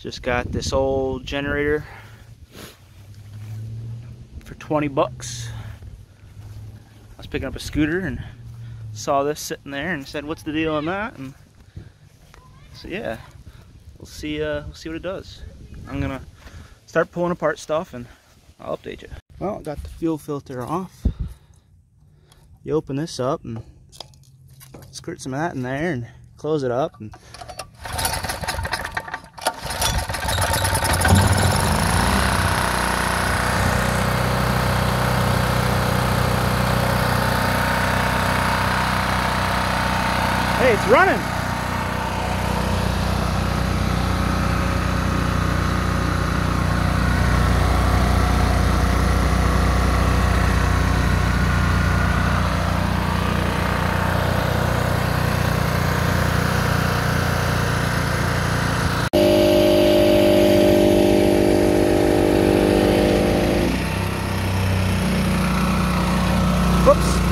Just got this old generator for 20 bucks. I was picking up a scooter and saw this sitting there and said, "What's the deal on that?" And so yeah, we'll see. Uh, we'll see what it does. I'm gonna start pulling apart stuff and I'll update you. Well, got the fuel filter off. You open this up and squirt some of that in there and close it up and Hey, it's running. Whoops.